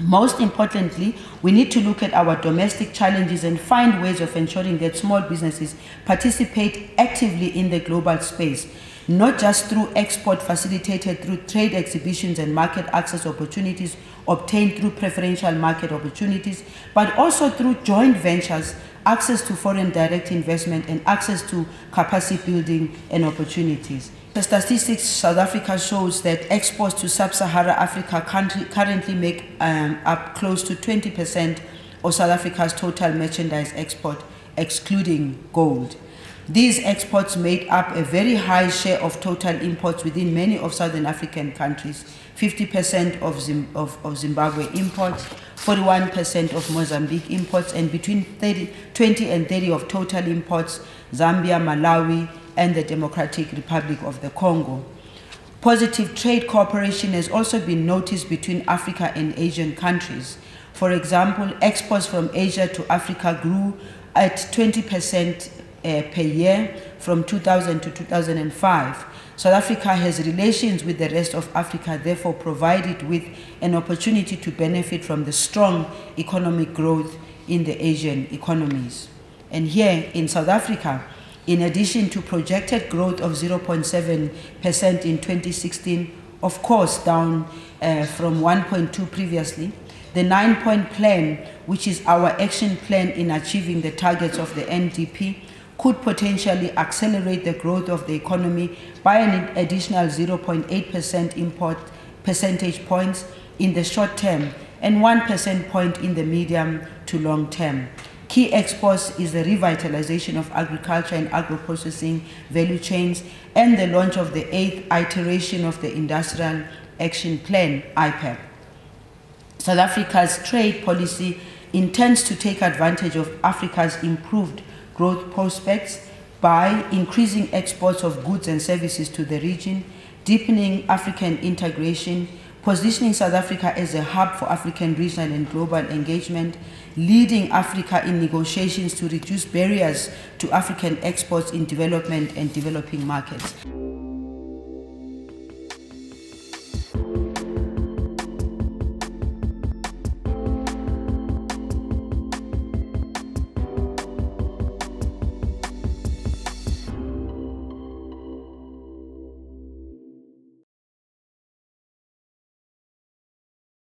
Most importantly, we need to look at our domestic challenges and find ways of ensuring that small businesses participate actively in the global space, not just through export facilitated through trade exhibitions and market access opportunities obtained through preferential market opportunities, but also through joint ventures, access to foreign direct investment, and access to capacity building and opportunities. The statistics South Africa shows that exports to sub-Saharan Africa currently make um, up close to 20% of South Africa's total merchandise export, excluding gold. These exports made up a very high share of total imports within many of Southern African countries. 50% of, Zim of, of, Zimbabwe imports, 41% of Mozambique imports, and between 30, 20 and 30 of total imports, Zambia, Malawi, and the Democratic Republic of the Congo. Positive trade cooperation has also been noticed between Africa and Asian countries. For example, exports from Asia to Africa grew at 20% uh, per year from 2000 to 2005. South Africa has relations with the rest of Africa, therefore provided with an opportunity to benefit from the strong economic growth in the Asian economies. And here in South Africa, in addition to projected growth of 0.7% in 2016, of course down uh, from 1.2 previously, the nine-point plan, which is our action plan in achieving the targets of the NDP, could potentially accelerate the growth of the economy by an additional 0.8% import percentage points in the short term and 1 percent point in the medium to long term. Key exports is the revitalization of agriculture and agro-processing value chains and the launch of the eighth iteration of the Industrial Action Plan, IPAP. South Africa's trade policy intends to take advantage of Africa's improved growth prospects by increasing exports of goods and services to the region, deepening African integration, positioning South Africa as a hub for African regional and global engagement, leading Africa in negotiations to reduce barriers to African exports in development and developing markets.